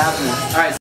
happening. All right.